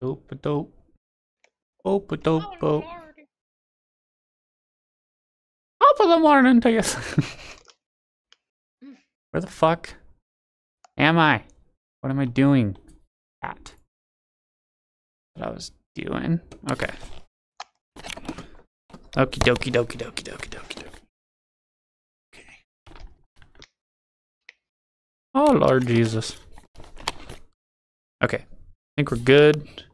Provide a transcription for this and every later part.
Dope dope. Dope a dope dope. Top of the morning to you. Where the fuck am I? What am I doing? At. What I was doing. Okay. Okie dokie dokie dokie dokie dokie dokie. Okay. Oh Lord Jesus. Okay. I think we're good.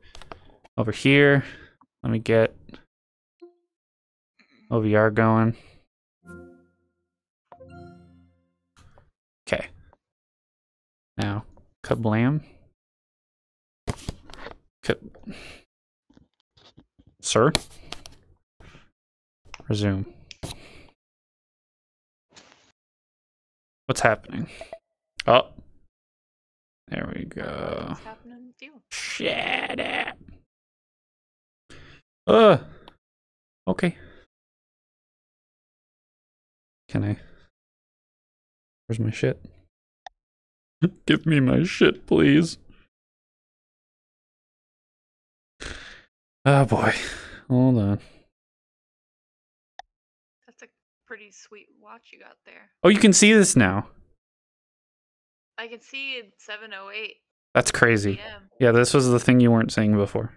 Over here. Let me get OVR going. Okay. Now, kablam. Ka- Sir? Resume. What's happening? Oh. There we go. What's happening with you? Shut up. Uh. Okay. Can I? Where's my shit? Give me my shit, please. Oh boy. Hold on. That's a pretty sweet watch you got there. Oh, you can see this now. I can see it's 708 That's crazy. p.m. Yeah, this was the thing you weren't seeing before.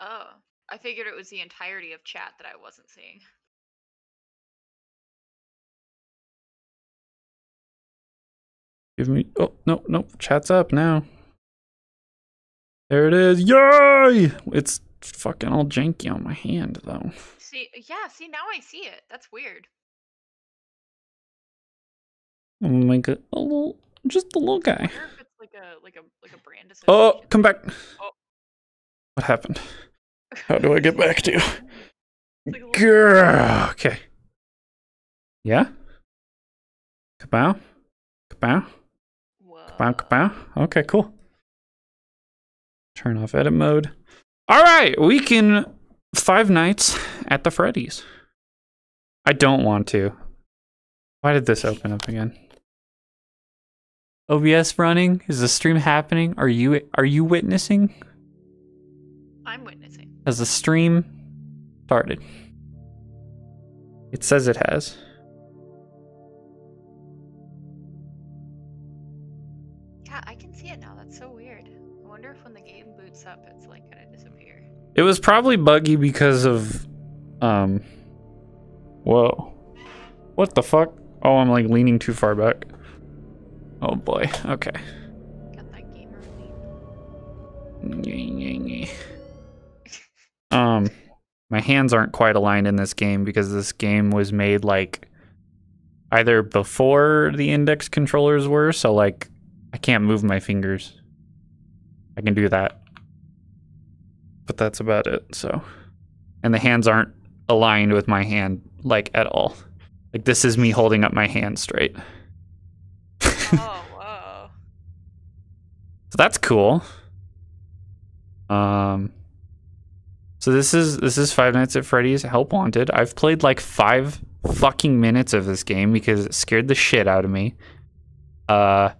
Oh, I figured it was the entirety of chat that I wasn't seeing. Give me. Oh no, no, chat's up now. There it is. Yay! It's fucking all janky on my hand though. See, yeah, see now I see it. That's weird. I'm gonna make it a little, just a little I guy. wonder if it's like a like a like a brand Oh, come back. What happened? How do I get back to you? It's like a little- Grr. Okay. Yeah. Kabow. Kabow. Whoa. Kabow. Kabow. Okay, cool. Turn off edit mode. All right, we can Five Nights at the Freddy's. I don't want to. Why did this open up again? OBS running? Is the stream happening? Are you are you witnessing? I'm witnessing. Has the stream started? It says it has. Yeah, I can see it now. That's so weird. I wonder if when the game boots up, it's like gonna disappear. It was probably buggy because of um Whoa. What the fuck? Oh, I'm like leaning too far back. Oh boy. Okay. Got that gamer lean. Um my hands aren't quite aligned in this game because this game was made like either before the index controllers were, so like I can't move my fingers. I can do that. But that's about it, so and the hands aren't aligned with my hand like at all. Like this is me holding up my hand straight. oh, whoa. So that's cool. Um so this is this is Five Nights at Freddy's Help Wanted. I've played like 5 fucking minutes of this game because it scared the shit out of me. Uh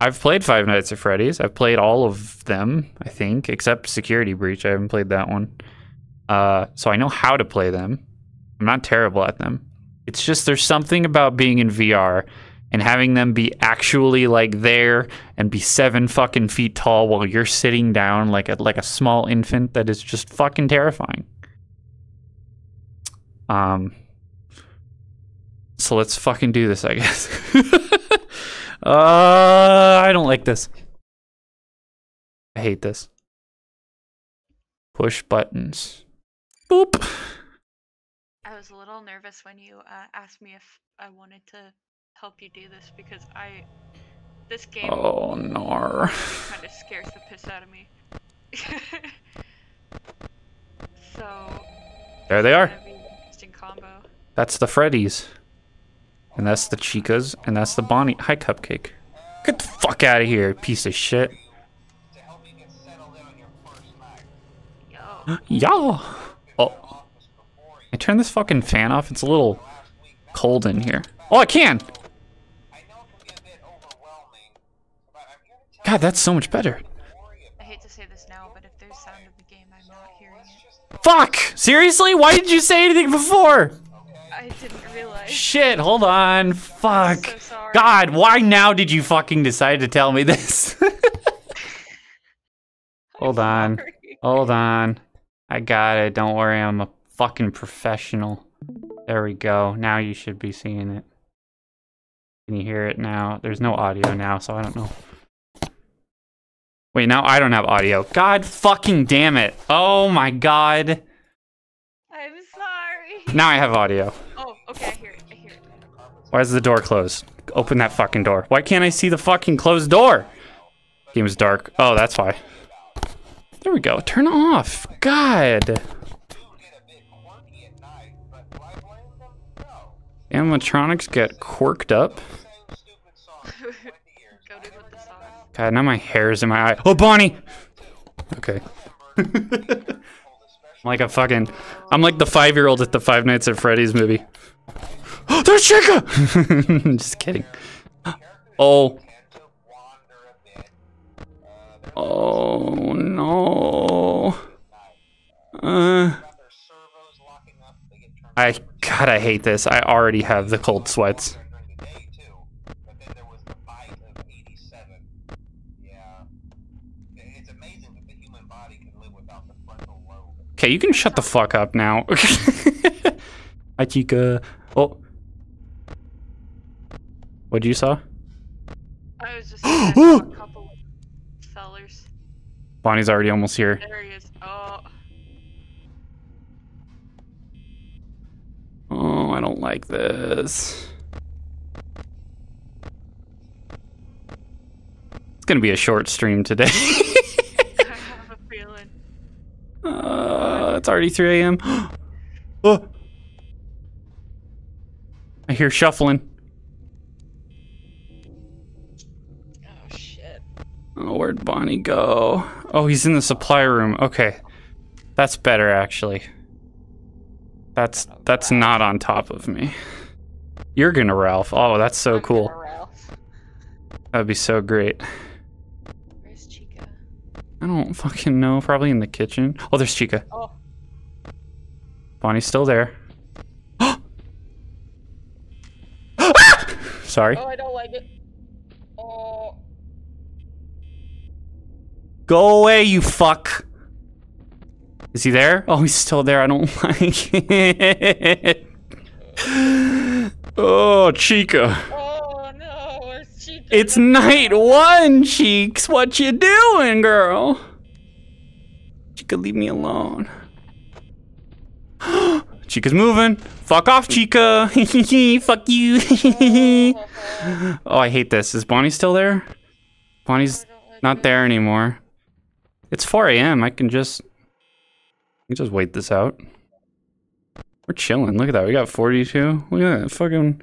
I've played Five Nights at Freddy's. I've played all of them, I think, except Security Breach. I haven't played that one. Uh so I know how to play them. I'm not terrible at them. It's just there's something about being in VR and having them be actually like there and be seven fucking feet tall while you're sitting down like a like a small infant that is just fucking terrifying. Um so let's fucking do this, I guess. uh I don't like this. I hate this. Push buttons. Boop. I was a little nervous when you uh, asked me if I wanted to help you do this because I. This game Oh no. kind of scares the piss out of me. so. There they are. Gonna be an interesting combo. That's the Freddy's. And that's the Chicas. And that's the Bonnie. Hi, Cupcake. Get the fuck out of here, piece of shit. you get settled in on your first night. Yo. Oh, I turn this fucking fan off. It's a little cold in here. Oh, I can. I know it can be a bit overwhelming, but I'm here to God, that's so much better. I hate to say this now, but if there's sound in the game, I'm not hearing it. Fuck! Seriously? Why didn't you say anything before? I didn't realize. Shit, hold on. Fuck. so sorry. God, why now did you fucking decide to tell me this? hold on. Sorry. Hold on. I got it. Don't worry. I'm a fucking professional. There we go. Now you should be seeing it. Can you hear it now? There's no audio now, so I don't know. Wait, now I don't have audio. God fucking damn it. Oh my god. I'm sorry. Now I have audio. Oh, okay, I hear it. I hear it. Why is the door closed? Open that fucking door. Why can't I see the fucking closed door? Game is dark. Oh, that's why. There we go. Turn off. God. do get a bit quirky at night, but do I blame them? No. Animatronics get quirked up. Same stupid song for 20 years. Goated with the sauce. God, now my hair's in my eye. Oh, Bonnie! Okay. I'm like a fucking. I'm like the five year old at the Five Nights at Freddy's movie. Oh, there's Chica! Just kidding. Oh. Tend to wander a bit. They're Oh, no. Uh. got their servos locking up. They get turned I. God, I hate this. I already have the cold sweats. Okay, you can shut the fuck up now. Hi, Chica. Oh. What'd you saw? I was just saying I saw a couple of fellers. Bonnie's already almost here. There he is. Oh, Oh, I don't like this. It's gonna be a short stream today. I have a feeling. uh, it's already 3 a.m. oh. I hear shuffling. Oh shit. Oh, where'd Bonnie go? Oh, he's in the supply room. Okay. That's better actually. That's that's not on top of me. You're gonna Ralph. Oh, that's so I'm cool. That'd be so great. Where's Chica? I don't fucking know. Probably in the kitchen. Oh, there's Chica. Oh, Bonnie's still there. Ah! Sorry. oh, I don't like it. Oh, Go away, you fuck. Is he there? Oh, he's still there. I don't like it. Oh, Chica. oh no, where's Chica? It's night one, Cheeks. What you doing, girl? Chica, leave me alone. Chica's moving. Fuck off, Chica. Fuck you. oh, I hate this. Is Bonnie still there? Bonnie's not there anymore. It's 4 a.m. I can just, I can just wait this out. We're chilling. Look at that. We got 42. Look at that. Fucking,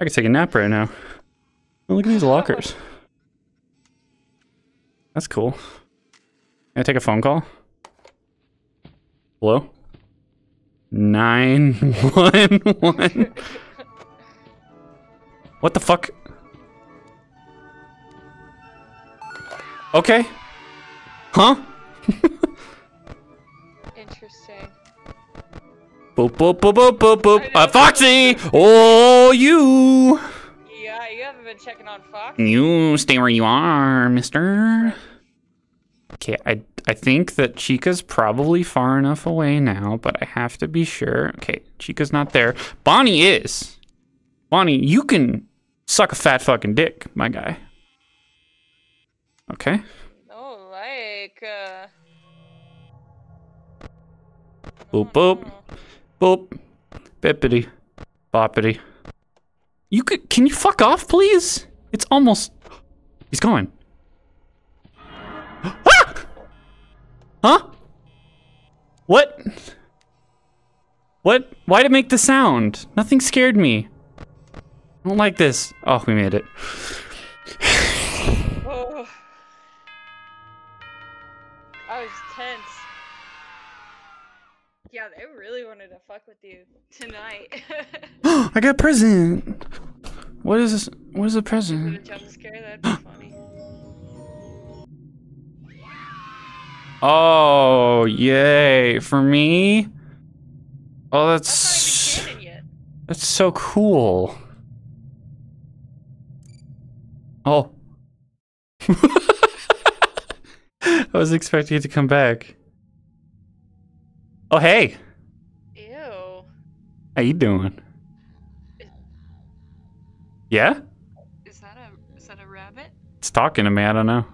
I could take a nap right now. Oh, look at these lockers. That's cool. Can I take a phone call? Hello? 911. what the fuck? Okay. Huh? Interesting. Boop, boop, boop, boop, boop, boop. Uh, Foxy! Oh, you! Yeah, you haven't been checking on Fox. You stay where you are, mister. Okay, I I think that Chica's probably far enough away now, but I have to be sure. Okay, Chica's not there. Bonnie is. Bonnie, you can suck a fat fucking dick, my guy. Okay. No, like, uh. Boop, boop. Boop. Bippity. Boppity. You could can you fuck off, please? It's almost He's going. Huh? What? What? Why'd it make the sound? Nothing scared me. I don't like this. Oh, we made it. Oh. I was tense. Yeah, they really wanted to fuck with you tonight. I got a present. What is this? What is a present? Oh, yay. For me? Oh, that's That's not even yet. that's so cool. Oh. I was expecting it to come back. Oh, hey. Ew. How you doing? Yeah? Is that a is that a rabbit? It's talking to me. I don't know.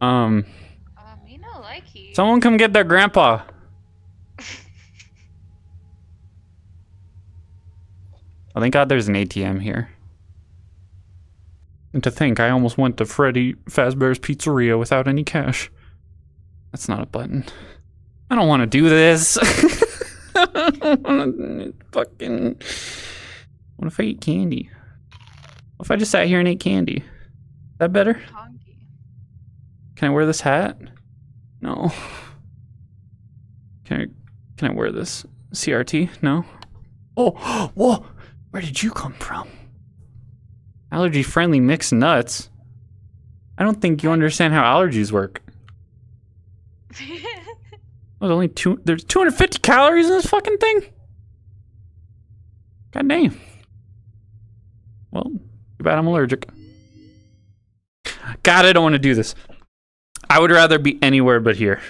Um, Uh, me no like you. someone come get their grandpa. Oh, thank God there's an ATM here. And to think, I almost went to Freddy Fazbear's Pizzeria without any cash. That's not a button. I don't want to do this. I don't want to fucking. What if I eat candy? What if I just sat here and ate candy? Is that better? Can I wear this hat? No. Can I can I wear this CRT? No. Oh, whoa! Where did you come from? Allergy friendly mixed nuts. I don't think you understand how allergies work. There's only two. There's 250 calories in this fucking thing. God damn. Well, too bad I'm allergic. God, I don't want to do this. I would rather be anywhere but here.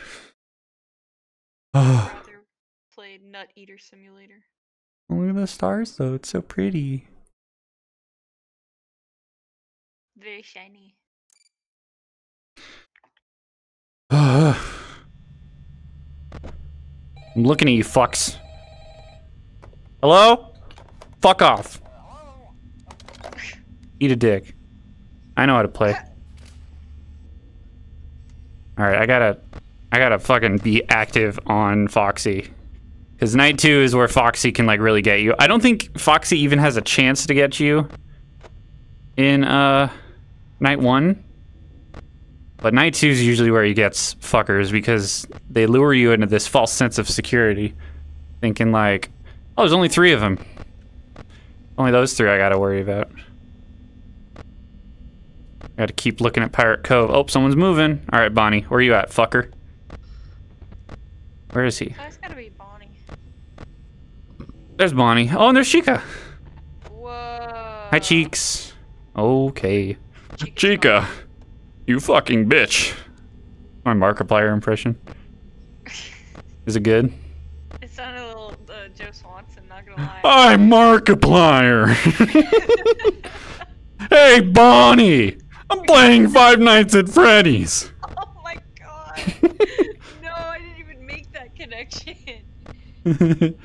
Oh, rather play Nut Eater Simulator. look at the stars, though. It's so pretty. Very shiny. I'm looking at you, fucks. Hello? Fuck off. Eat a dick. I know how to play. Alright, I gotta I gotta fucking be active on Foxy. Cause night two is where Foxy can like really get you. I don't think Foxy even has a chance to get you in uh night one. But night two is usually where he gets fuckers because they lure you into this false sense of security, thinking like, "Oh, there's only three of them. Only those three I gotta worry about." Gotta keep looking at Pirate Cove. Oh, someone's moving. All right, Bonnie, where you at, fucker? Where is he? That's gotta be Bonnie. There's Bonnie. Oh, and there's Chica. Whoa. Hi, Cheeks. Okay. Chica. Chica, you fucking bitch. My Markiplier impression. Is it good? It sounded a little uh, Joe Swanson, not gonna lie. I'm Markiplier. hey, Bonnie. I'm playing Five Nights at Freddy's. oh my god. no, I didn't even make that connection.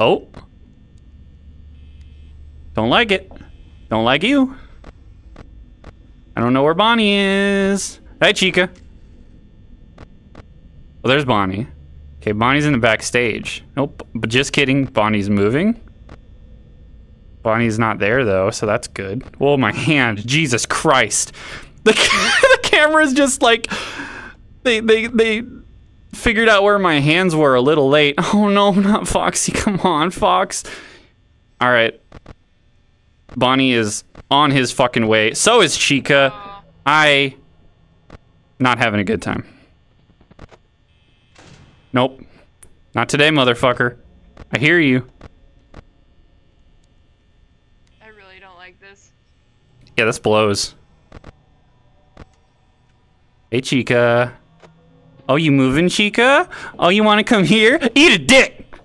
oh. Don't like it. Don't like you. I don't know where Bonnie is. Hi, Chica. Well, there's Bonnie. Okay, Bonnie's in the backstage. Nope, but just kidding. Bonnie's moving. Bonnie's not there though, so that's good. Whoa, my hand. Jesus Christ. The, the camera's just like they they they figured out where my hands were a little late. Oh no, not Foxy. Come on, Fox. All right. Bonnie is on his fucking way. So is Chica. I not having a good time. Nope. Not today, motherfucker. I hear you. I really don't like this. Yeah, this blows. Hey, Chica. Oh, you moving, Chica? Oh, you want to come here? Eat a dick!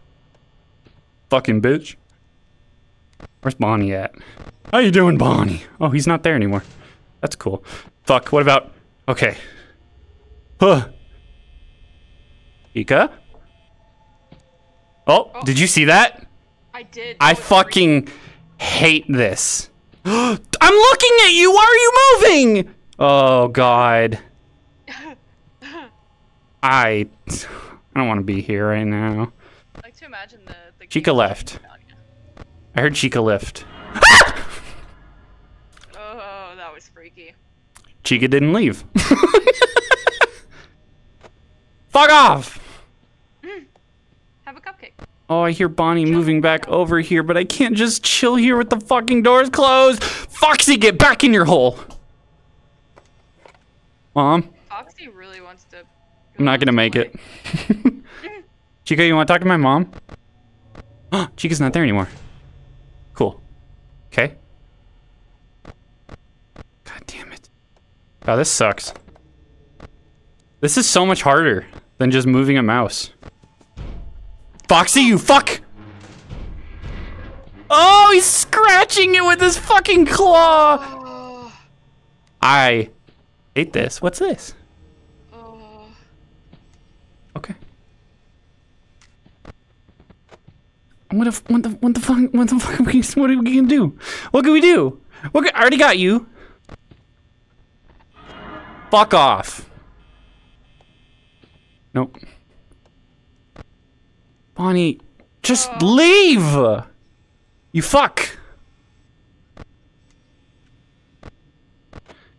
Fucking bitch. Where's Bonnie at? How you doing, Bonnie? Oh, he's not there anymore. That's cool. Fuck, what about... Okay. Huh. Chica? Oh, Oh. did you see that? I did. I that was great. fucking hate this. I'm looking at you. Why are you moving? Oh God. I I don't want to be here right now. I like to imagine the, the Chica left. I heard Chica lift. Oh, that was freaky. Chica didn't leave. Fuck off. Have a cupcake. Oh, I hear Bonnie moving back over here, but I can't just chill here with the fucking doors closed. Foxy, get back in your hole. Mom, Foxy really wants to. I'm not gonna make it. Chica, you want to talk to my mom? Oh, Chica's not there anymore. Cool. Okay. God damn it. Oh, this sucks. This is so much harder than just moving a mouse. Foxy, you fuck! Oh, he's scratching it with his fucking claw! Oh, I hate this. What's this? oh. Okay. What if what the what the fuck what the fuck are we, what are we gonna do? What can we do? What can, I already got you. Fuck off. Nope. Bonnie, just oh. leave. You fuck.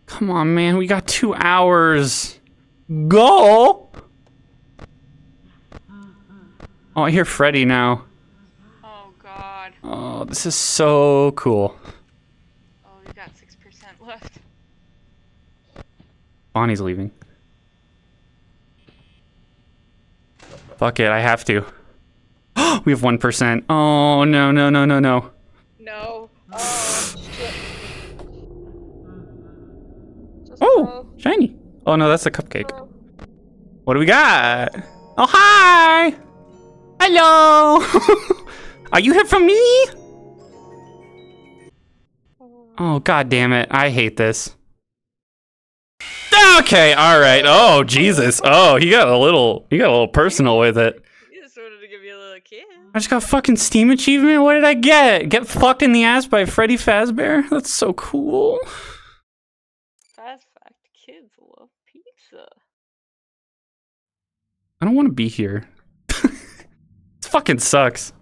Come on, man. We got two hours. Go. Oh, I hear Freddy now. Oh God. Oh, this is so cool. Oh, you got six percent left. Bonnie's leaving. Fuck it, I have to. we have 1%. Oh, no, no, no, no, no. No. Oh Oh, shiny. Oh, no, that's a cupcake. go. What do we got? Oh, hi! Hello! Are you here for me? Oh, god damn it. I hate this. Okay, alright. Oh, Jesus. Oh, he got a little, he got a little personal with it. You just wanted to give you a little kiss. I just got fucking Steam achievement. What did I get? Get fucked in the ass by Freddy Fazbear? That's so cool. Fast fact: kids love pizza. I don't want to be here. this fucking sucks.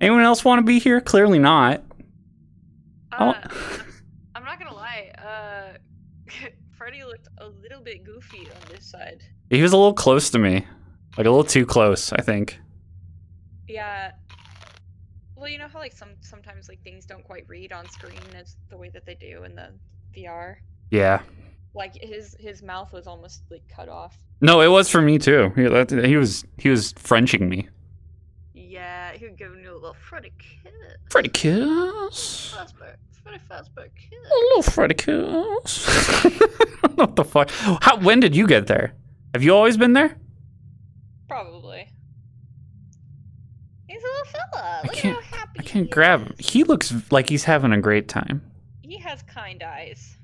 Anyone else want to be here? Clearly not. Uh, I'm not gonna lie. Uh, Freddy looked a little bit goofy on this side. He was a little close to me. Like a little too close, I think. Yeah. Well, you know how like some sometimes like things don't quite read on screen as the way that they do in the VR. Yeah. Like his his mouth was almost like cut off. No, it was for me too. He, that, he was he was Frenching me. Yeah, he would give you a little Freddy kiss. Freddy kiss. Fazbear, Freddy Fazbear kiss. A little Freddy kiss. what the fuck? How? When did you get there? Have you always been there? Probably. He's a little fella. Look can't- how happy I can't grab him. He looks like he's having a great time. He has kind eyes.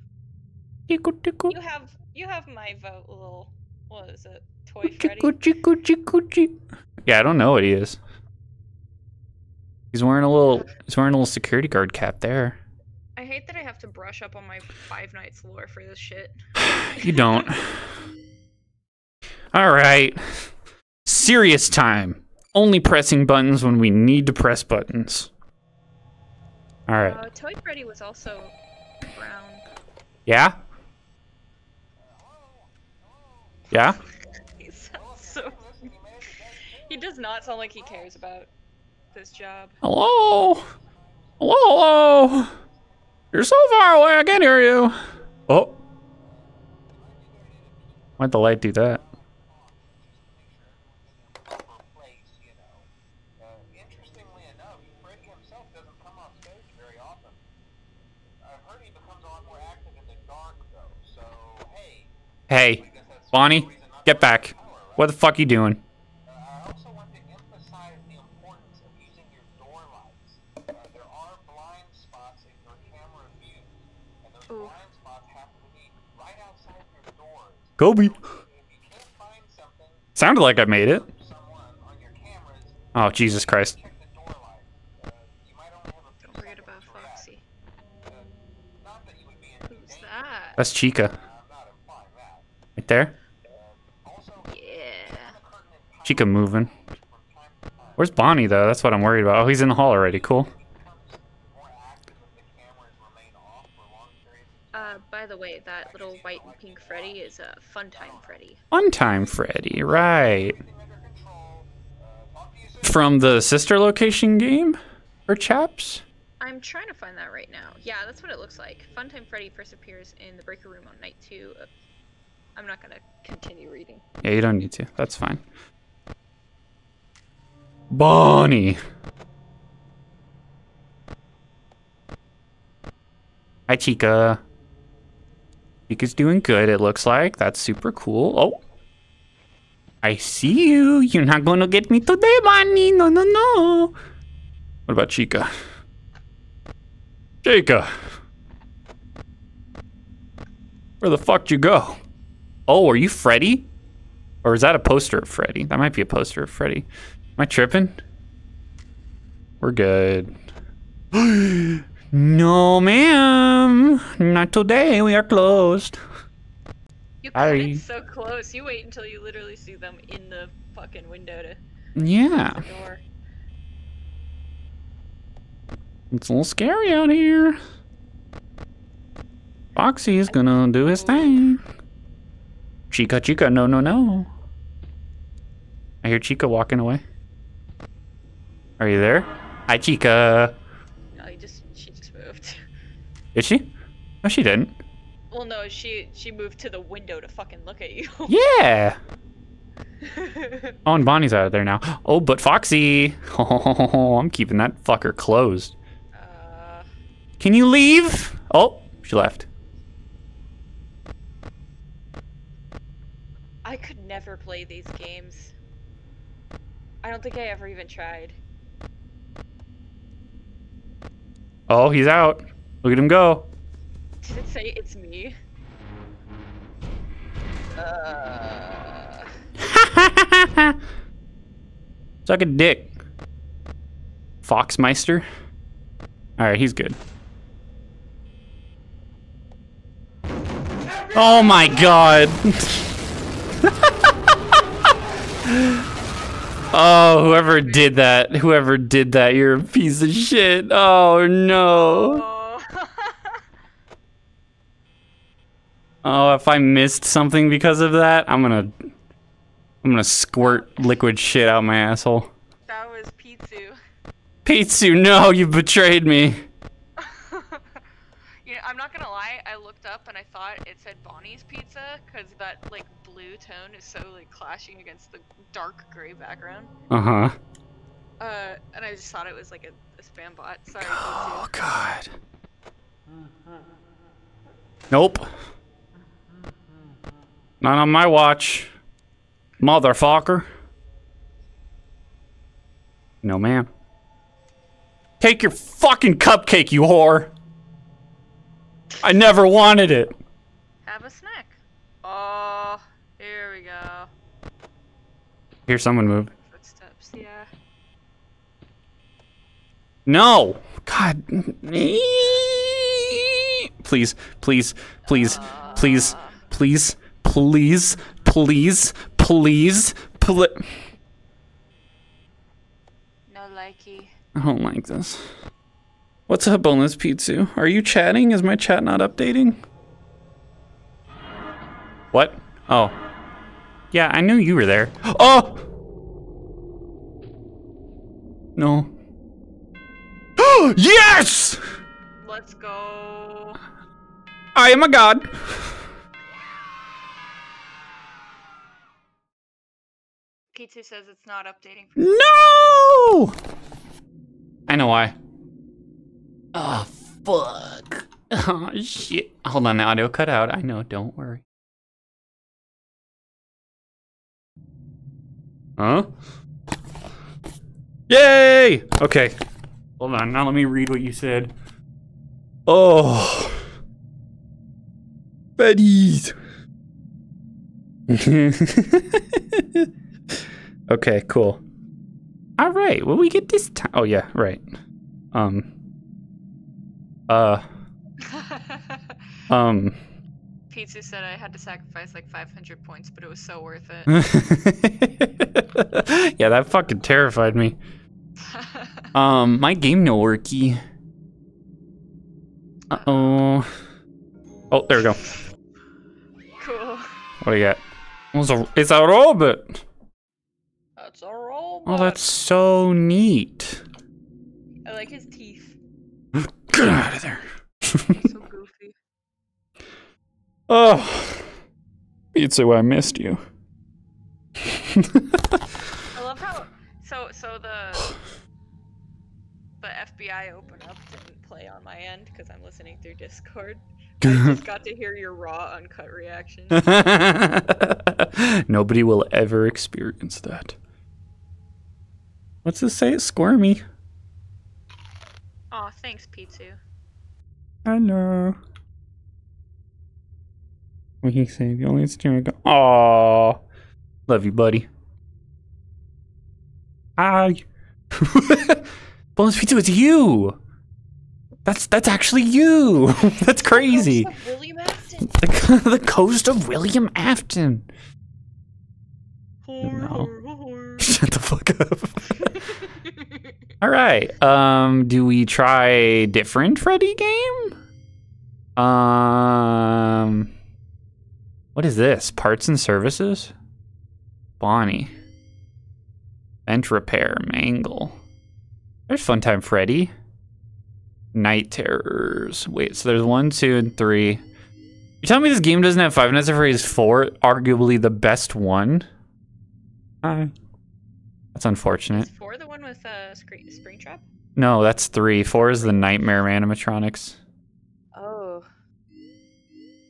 Tickle, tickle, You have you have my vote, little what is it? Toy Freddy. tickle, tickle, tickle, tickle. Yeah, I don't know what he is. He's wearing a little. He's wearing a little security guard cap there. I hate that I have to brush up on my Five Nights lore for this shit. You don't. All right. Serious time. Only pressing buttons when we need to press buttons. All right. Uh, Toy Freddy was also brown. Yeah. Yeah. He sounds so. he does not sound like he cares about this job. Hello. Hello. Hello. You're so far away. I can't hear you. Oh. Why'd the light do that? proper place, you know. Uh, interestingly enough, Freddy himself doesn't come on stage very often. I've heard he becomes a lot more active in the dark, though. So, hey, Hey, I guess that's Bonnie, the reason not get to have back. power, right? What the fuck you doing? Uh, I also want to emphasize the importance of using your door lights. Uh, there are blind spots in your camera view, and those Ooh. Blind Bonnie, get back. What the fuck your doors. Kobe. If you can't find something Sounded like I made it. from your cameras, Oh, Jesus Christ. check the door light. You might only have a few Don't forget seconds about to react. Foxy. Not that you would be in Who's that? That's Chica. I'm not implying that. Right there. Yeah. the curtain and Chica moving. from time to time Where's Bonnie, though? That's what I'm worried about. Oh, he's in the hall already. Cool. becomes more active if the cameras remain off for long periods of Uh, by the way, that little white and pink Freddy is a uh, Funtime Freddy. One time, Freddy. Right. everything under control. Talk to you soon. From the sister location game? Or chaps? I'm trying to find that right now. Yeah, that's what it looks like. Funtime Freddy first appears in the breaker room on night two. Of... I'm not gonna continue reading. Yeah, you don't need to. That's fine. Bonnie. Hi, Chica. Chica's doing good, it looks like. That's super cool. Oh. I see you. You're not gonna get me today, Bonnie. No, no, no. What about Chica? Chica. Where the fuck you go? Oh, are you Freddy? Or is that a poster of Freddy? That might be a poster of Freddy. Am I tripping? We're good. no, ma'am. Not today. We are closed. You got so close. You wait until you literally see them in the fucking window to Yeah. It's a little scary out here. Foxy is gonna do his thing. Chica, Chica, no, no, no. I hear Chica walking away. Are you there? Hi, Chica. No, you just she just moved. Is she? No, she didn't. Well, no, she she moved to the window to fucking look at you. Yeah. Oh, and Bonnie's out of there now. Oh, but Foxy. Oh, I'm keeping that fucker closed. uh, Can you leave? Oh, she left. I could never play these games. I don't think I ever even tried. Oh, he's out. Look at him go. Did it say it's me? Uh, Suck a dick. Foxmeister. Alright, he's good. Oh my god. oh, whoever did that, whoever did that, you're a piece of shit. Oh no. oh. Oh, if I missed something because of that, I'm gonna I'm gonna squirt liquid shit out my asshole. that was Pizzu. Pizzu, no, you betrayed me. you know, I'm not gonna lie. Looked up and I thought it said Bonnie's Pizza because that like blue tone is so like clashing against the dark gray background. Uh-huh. Uh, and I just thought it was like a, a spam bot. Sorry, Oh god. Nope. Not on my watch. Motherfucker. No, ma'am. Take your fucking cupcake, you whore. I never wanted it. Have a snack. Oh, here we go. Hear someone move. Footsteps, yeah. No! God. Please, please, please, please, please, please, please, please, please, No likey. I don't like this. What's up, Boneless Pizzu? Are you chatting? Is my chat not updating? What? Oh. Yeah, I knew you were there. Oh! No. yes! Let's go. I am a god. Pizzu says it's not updating. No! I know why. Oh, fuck. Oh, shit. Hold on, the audio cut out. I know, don't worry. Huh? Yay! Okay. Hold on, now let me read what you said. Oh. Betties. okay, cool. All right. Well, we get this time. Oh yeah, right. Um. Uh. Um. Pizzu said I had to sacrifice like 500 points, but it was so worth it. yeah, that fucking terrified me. Um, my game no worky. Uh oh. Oh, there we go. cool. What do you got? It's a, it's a robot. That's a robot. Oh, that's so neat. I like his teeth. Get out of there. so goofy. Oh, pizza, I missed you. I love how so so the the FBI open up didn't play on my end because I'm listening through Discord. I just got to hear your raw, uncut reaction. Nobody will ever experience that. What's this say? It's squirmy. Aw, thanks, P2. I know. What can you say? The only stream I go. Aw. Love you, buddy. Hi. Bonus pizza, it's you. That's that's actually you. that's crazy. Ghost of William Afton. The, the ghost of William Afton. Horror, No. Horror, horror. Shut the fuck up. All right. Um, do we try a different Freddy game? Um, what is this? Parts and services. Bonnie. Vent repair. Mangle. There's Funtime Freddy. Night terrors. Wait, so there's one, two, and three. You telling me this game doesn't have Five Nights at Freddy's four? Arguably the best one. Hi. That's unfortunate. Is four the one with uh, screen, Springtrap? No, that's three. Four is the Nightmare animatronics. Oh.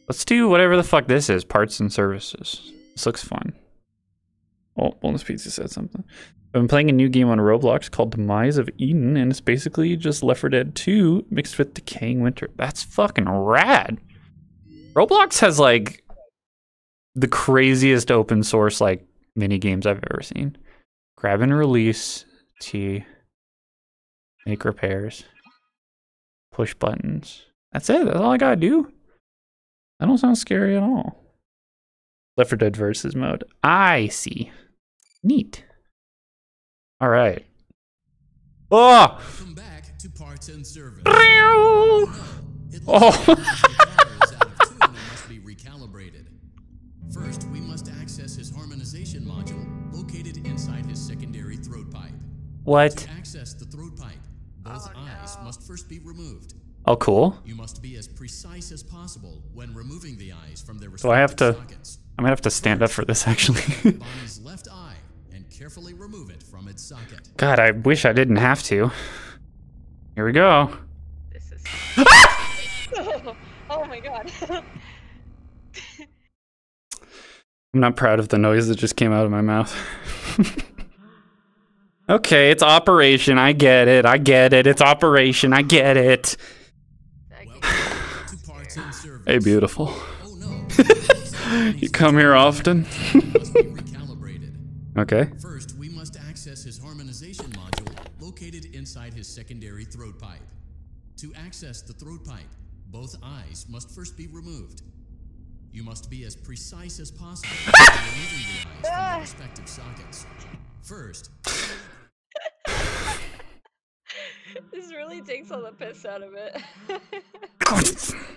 Let's do whatever the fuck this is. Parts and services. This looks fun. Oh, bonus pizza said something. I've been playing a new game on Roblox called Demise of Eden, and it's basically just Left 4 Dead 2 mixed with Decaying Winter. That's fucking rad. Roblox has like the craziest open source like mini games I've ever seen. Grab and release T. Make repairs. Push buttons. That's it. That's all I gotta do. That don't sound scary at all. Left 4 Dead versus mode. I see. Neat. All right. Oh! Welcome back to Parts and Service. Oh! Oh. First, we must access his harmonization module located inside his secondary throat pipe. What? To access the throat pipe, both Oh, eyes no. must first be removed. Oh, cool. You must be as precise as possible when removing the eyes from their Do so I have to- sockets. I'm gonna have to stand up for this actually. Bonnie's left eye and carefully remove it from its socket. God, I wish I didn't have to. Here we go. This is. Oh, oh my god. I'm not proud of the noise that just came out of my mouth. okay, it's Operation. I get it. I get it. It's Operation. I get it. Welcome back to Parts and Service. Hey, beautiful. You come here often? must be recalibrated. Okay. First, we must access his harmonization module located inside his secondary throat pipe. To access the throat pipe, both eyes must first be removed. You must be as precise as possible when removing the eyes from their ah. respective sockets. First, this really takes all the piss out of it.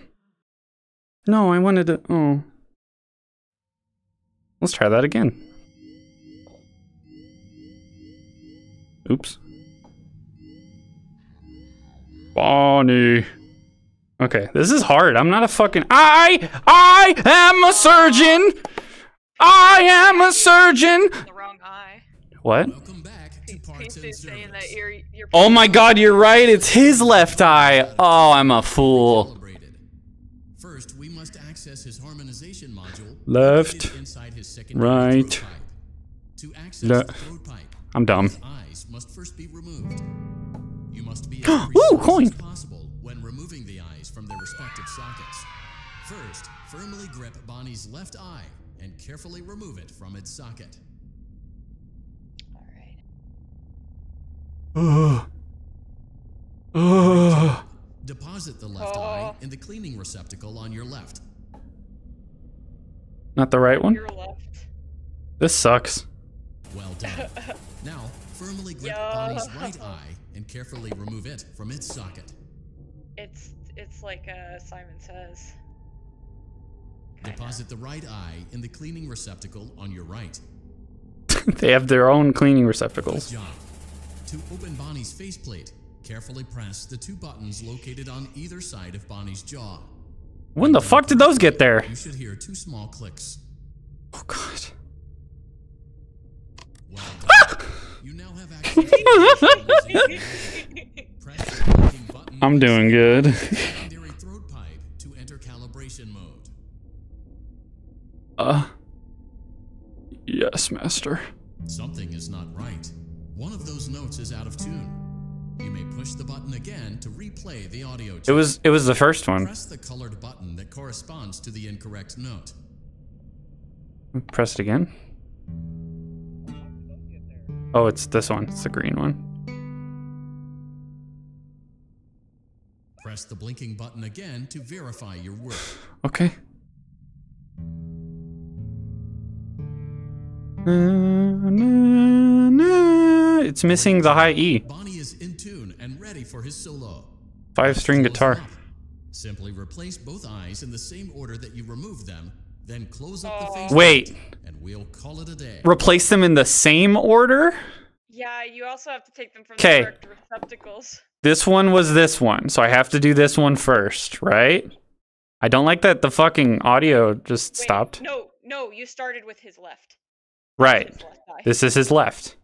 No, I wanted to. Oh. Let's try that again. Oops. Bonnie. Okay, this is hard. I'm not a fucking. I I am a surgeon. I am a surgeon. the wrong eye. What? welcome back to Parts and He's saying that Service. you're. you're Oh my God, you're right. It's his left eye. Oh, I'm a fool. First, we must access his harmonization module Left, inside his secondary right. To access le- the throat pipe, I'm dumb. Both eyes First, firmly grip Bonnie's left eye and carefully remove it from its socket. Alright. Ugh. Ugh. Deposit the left Oh. eye in the cleaning receptacle on your left. Not the right one? Your left. This sucks. Well done. now, firmly grip Yo. Bonnie's right eye and carefully remove it from its socket. It's it's like uh, Simon says. Deposit the right eye in the cleaning receptacle on your right. they have their own cleaning receptacles. Good job. To open Bonnie's faceplate, carefully press the two buttons located on either side of Bonnie's jaw. When the fuck did those get there? You should hear two small clicks. Oh god. Well you now have access to the Press the button I'm doing good. Uh. Yes, master. Something is not right. One of those notes is out of tune. You may push the button again to replay the audio. It was it was the first one. Press the colored button that corresponds to the incorrect note. Press it again. Oh, it's this one. It's the green one. Press the blinking button again to verify your work. Okay. It's missing the high E. Bonnie is in tune and ready for his solo. Five string guitar. Simply replace both eyes in the same order that you removed them, then close up the face. Wait. And we'll call it a day. Replace them in the same order? yeah, you also have to take them from 'Kay. the correct receptacles. This one was this one, so I have to do this one first, right? I don't like that the fucking audio just Wait, stopped. No, no, you started with his left. Right. His left eye. This is his left.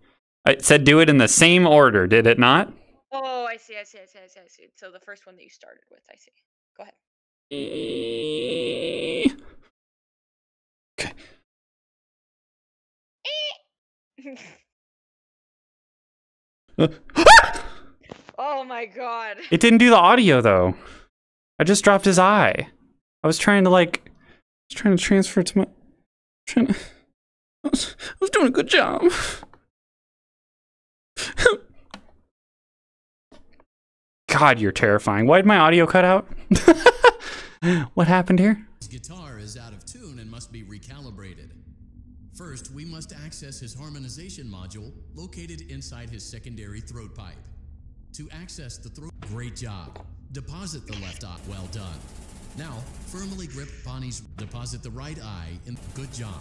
It said do it in the same order, did it not? Oh, I see, I see, I see, I see, I see. So the first one that you started with, I see. Go ahead. Okay. oh my god. It didn't do the audio though. I just dropped his eye. I was trying to like I was trying to transfer it to my trying to I was, I was doing a good job. God, you're terrifying. Why did my audio cut out? what happened here? His guitar is out of tune and must be recalibrated. First, we must access his harmonization module located inside his secondary throat pipe. To access the throat, great job. Deposit the left eye. Well done. Now, firmly grip Bonnie's. Deposit the right eye in. Good job.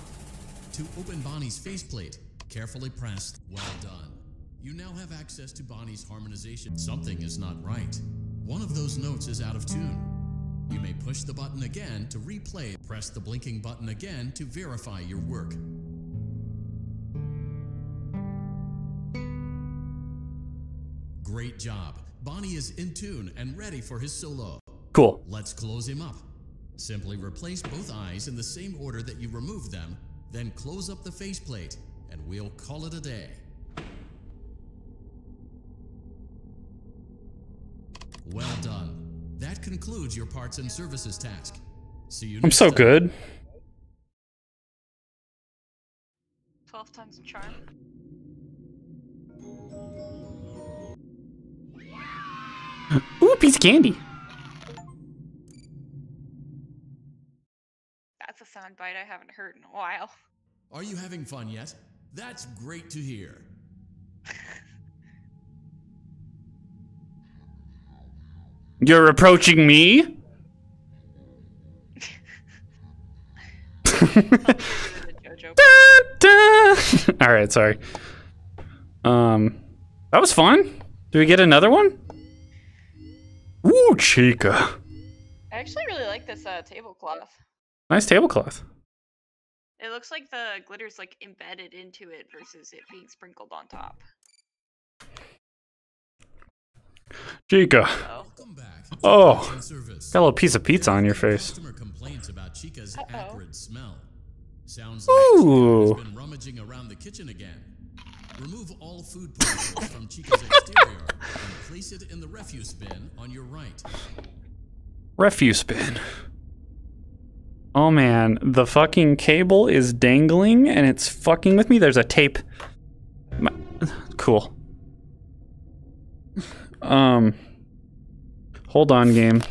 To open Bonnie's faceplate, carefully press. Well done. You now have access to Bonnie's harmonization. Something is not right. One of those notes is out of tune. You may push the button again to replay. Press the blinking button again to verify your work. Great job. Bonnie is in tune and ready for his solo. Cool. Let's close him up. Simply replace both eyes in the same order that you removed them, then close up the faceplate, and we'll call it a day. Well done. That concludes your parts and services task. See you I'm next so time. good. 12 times charm. Ooh, piece of candy. Soundbite I haven't heard in a while. Are you having fun yet? That's great to hear. You're approaching me? All right, sorry. Um, that was fun. Do we get another one? Ooh, Chica. I actually really like this uh, tablecloth. Nice tablecloth. It looks like the glitter's like embedded into it versus it being sprinkled on top. Chica. Oh. Welcome back. Oh. Parts and Service. Got a little piece of pizza on your face. Customer complaints about Chica's Uh-oh. acrid smell. Sounds like Ooh. Chica has been rummaging around the kitchen again. Remove all food particles from Chica's exterior and place it in the refuse bin on your right. Refuse bin. Oh man, the fucking cable is dangling and it's fucking with me. There's a tape. My- Cool. Um. Hold on, game.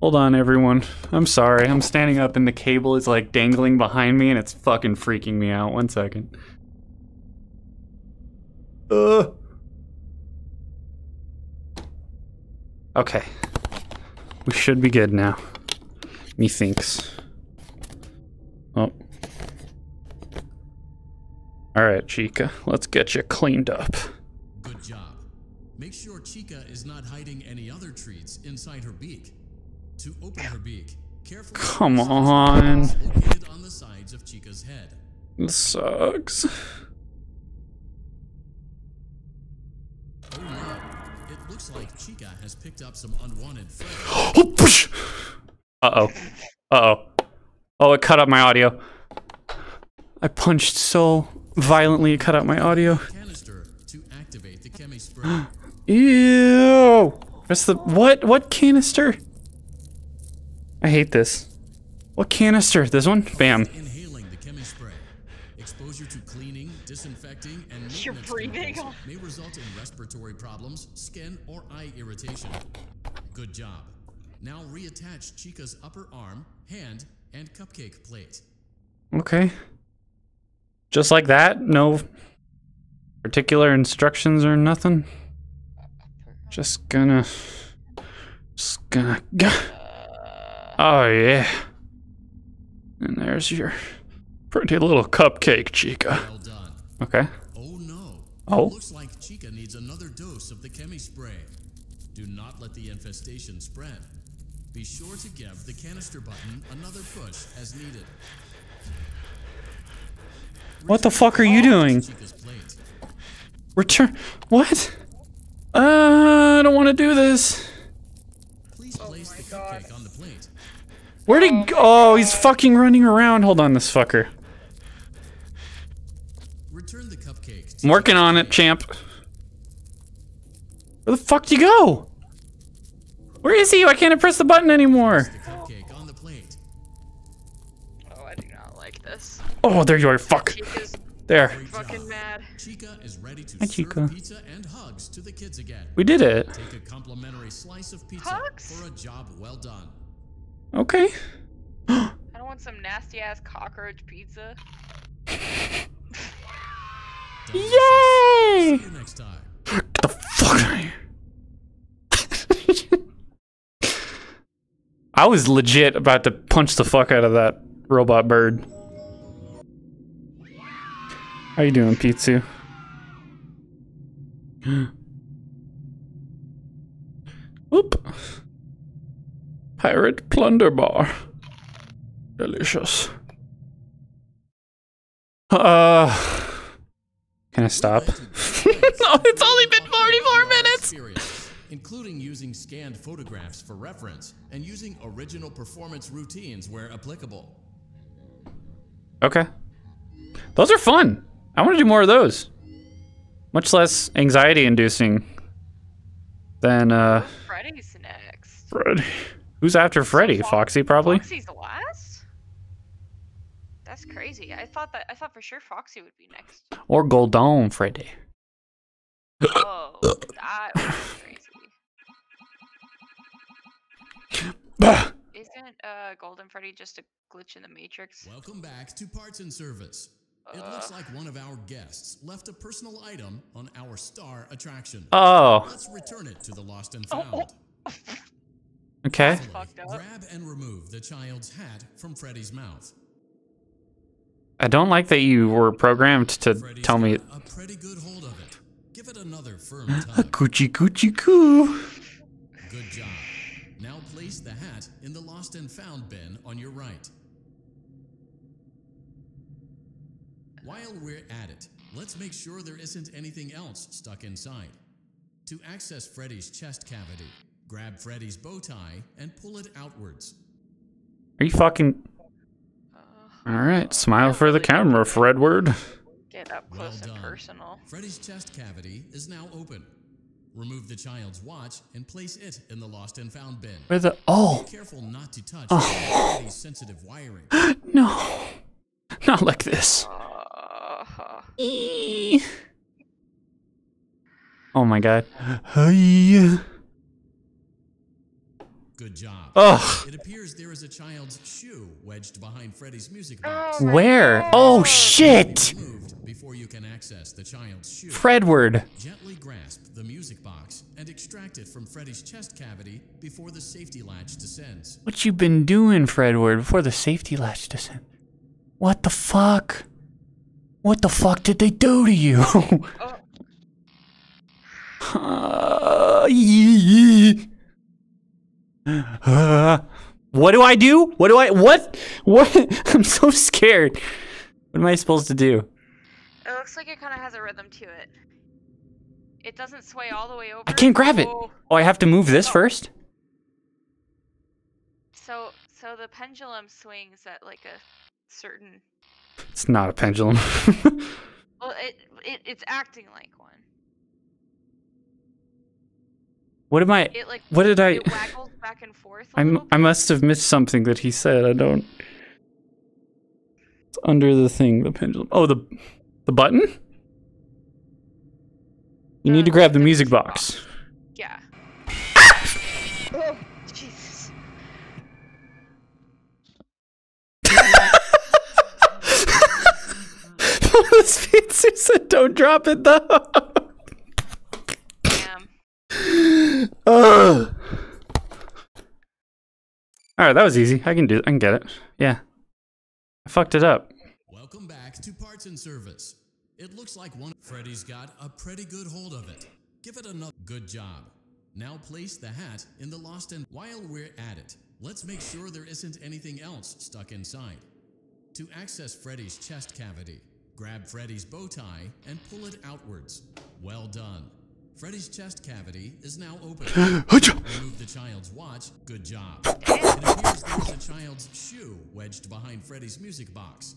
Hold on, everyone. I'm sorry. I'm standing up and the cable is like dangling behind me and it's fucking freaking me out. One second. Uh. Okay. We should be good now. Methinks. Oh. Alright, Chica. Let's get you cleaned up. Good job. Make sure Chica is not hiding any other treats inside her beak. To open her beak, carefully Come on. located on the sides of Chica's head. This sucks. Oh no, it looks like Chica has picked up some unwanted Freddy. Uh oh. Uh oh. Oh, it cut out my audio. I punched so violently it cut out my audio. canister to activate the chemi spray. Ew. What's the what? What canister? I hate this. What canister? This one? Bam. Inhaling the chemi spray. Exposure to cleaning, disinfecting, and You're breathing. may result in respiratory problems, skin, or eye irritation. Good job. Now reattach Chica's upper arm, hand, and cupcake plate. Okay. Just like that? No particular instructions or nothing? Just gonna. Just gonna. Oh, yeah. And there's your pretty little cupcake, Chica. Well done. Okay. Oh no. Oh. Looks like Chica needs another dose of the chemi spray. Do not let the infestation spread. Be sure to give the canister button another push as needed. What the fuck are you doing? Return. What? Uh, I don't want to do this. Please place the cupcake on the plate. Where'd he go? Oh, he's fucking running around. Hold on, this fucker. Return the cupcake. I'm working on it, champ. Where the fuck do you go? Where is he? Why can't I press the button anymore? The cupcake on the plate. Oh, I do not like this. Oh, there you are. Fuck. Chica's There. Great fucking mad. Chica is ready to Hi, serve Chica. pizza and hugs to the kids again. We did it. Take a complimentary slice of pizza Hugs? for a job well done. Okay. I don't want some nasty ass cockroach pizza. Yay! See you next time. Get the fuck out of here. I was legit about to punch the fuck out of that robot bird. How you doing, Pizzu? Oop. Pirate plunder bar. Delicious. Uh, can I stop? no, it's only been 44 minutes. Experience, including using scanned photographs for reference and using original performance routines where applicable. Okay. Those are fun. I want to do more of those. Much less anxiety inducing than uh Freddy's next. Freddy. Who's after Freddy? Fox- Foxy probably? Foxy's last? That's crazy. I thought that I thought for sure Foxy would be next. Or Golden Freddy. Oh, that was crazy. Bah. Isn't uh Golden Freddy just a glitch in the Matrix? Welcome back to Parts and Service. It looks like one of our guests left a personal item on our star attraction. Oh, Let's return it to the lost and found. okay. Fucked. Grab and remove the child's hat from Freddy's mouth. I don't like that you were programmed to Freddy's tell me a pretty good hold of it. Give it another firm tug. Gucci Gucci Goo. Good job. Now place the hat in the lost and found bin on your right. While we're at it, let's make sure there isn't anything else stuck inside. To access Freddy's chest cavity, grab Freddy's bow tie and pull it outwards. Are you fucking Uh, All right, smile for the camera, Fredward. get up Well close and personal. Freddy's chest cavity is now open. Remove the child's watch and place it in the lost and found bin. Where the Oh, Careful not to touch Oh. Freddy's sensitive wiring. no. Not like this. Uh, Eee. Oh my god. Hi. Good job. Ugh. It appears there is a child's shoe wedged behind Freddy's music box. oh Where? God. Oh shit. removed before you can access the child's shoe. Fredward. Gently grasp the music box and extract it from Freddy's chest cavity before the safety latch descends. What you been doing, Fredward, before the safety latch descends. What the fuck? What the fuck did they do to you? Uh, yee. Uh, what do I do? What do I what? What? I'm so scared. What am I supposed to do? It looks like it kind of has a rhythm to it. It doesn't sway all the way over. I can't grab it. Oh, Oh, I have to move this Oh. first? So, so the pendulum swings at like a certain. It's not a pendulum. Well, it, it it's acting like one. What am I It like What did I it waggles back and forth. I'm I must have missed something that he said. I don't It's under the thing, the pendulum. Oh, the the button? You need to Uh, grab the music box. Yeah. oh, Jesus. pizza said don't drop it though. All right, that was easy. I can do. I can get it. Yeah, I fucked it up. Welcome back to Parts and Service. It looks like one Freddy's got a pretty good hold of it. Give it another good job. Now place the hat in the lost and while we're at it, let's make sure there isn't anything else stuck inside. To access Freddy's chest cavity, grab Freddy's bow tie and pull it outwards. Well done. Freddy's chest cavity is now open. Remove the child's watch. Good job. It appears there's a child's shoe wedged behind Freddy's music box.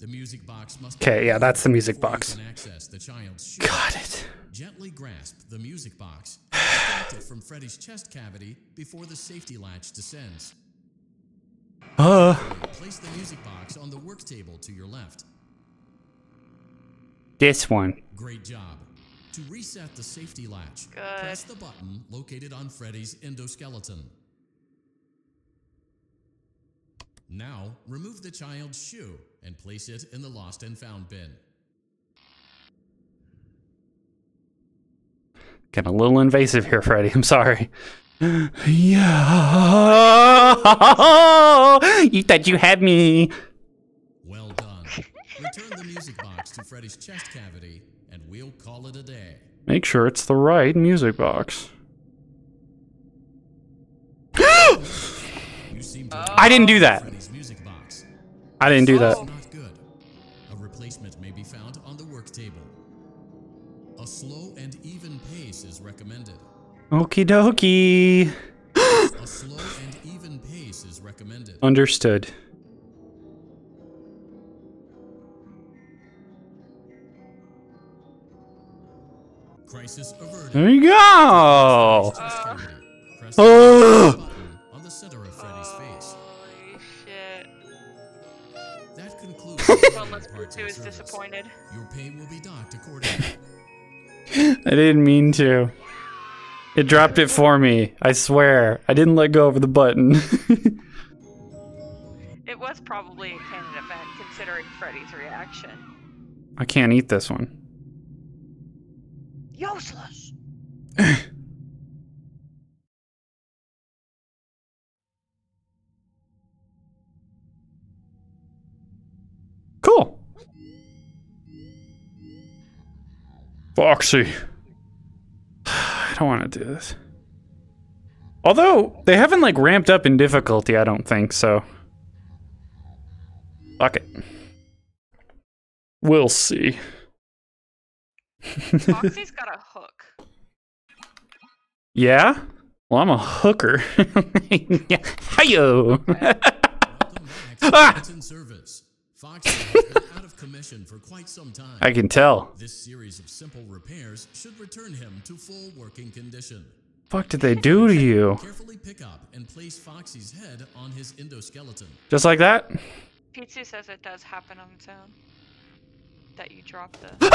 The music box must be 'Kay, yeah, that's the music box. the child's shoe. Got it. Gently grasp the music box and extract it from Freddy's chest cavity before the safety latch descends. Uh, Place the music box on the work table to your left. this one. Great job. To reset the safety latch, Good. press the button located on Freddy's endoskeleton. Now, remove the child's shoe and place it in the lost and found bin. Getting a little invasive here, Freddy. I'm sorry. Yeah. You thought you had me. Well done. Return the music box to Freddy's chest cavity, and we'll call it a day. Make sure it's the right music box. You seem to oh. I didn't do that. Music box. I didn't do that. Oh. Not good. A replacement may be found on the work table. A slow and even pace is recommended. Okie dokie. A slow and even pace is recommended. Understood. There you go. Chest cavity. Oh. on the center of Freddy's face. Holy shit. That concludes Well, the let's parts is disappointed. Your pay will be docked accordingly. I didn't mean to. It dropped it for me. I swear. I didn't let go of the button. It was probably a canon event considering Freddy's reaction. I can't eat this one. Useless. Cool. Foxy. I don't want to do this. Although, they haven't like ramped up in difficulty, I don't think, so. Fuck it. We'll see. Foxy's got a hook. Yeah? Well, I'm a hooker. yeah. Hiyo! Welcome back Ah! Service. Foxy has been out of commission for quite some time. I can tell. This series of simple repairs should return him to full working condition. Fuck did they do to you? Carefully pick up and place Foxy's head on his endoskeleton. Just like that? Pizza says it does happen on its own. That you drop the.